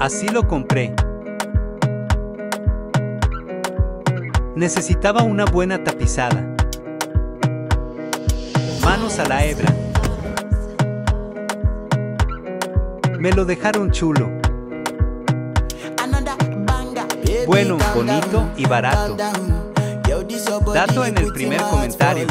Así lo compré. Necesitaba una buena tapizada. Manos a la hebra. Me lo dejaron chulo. Bueno, bonito y barato. Dato en el primer comentario.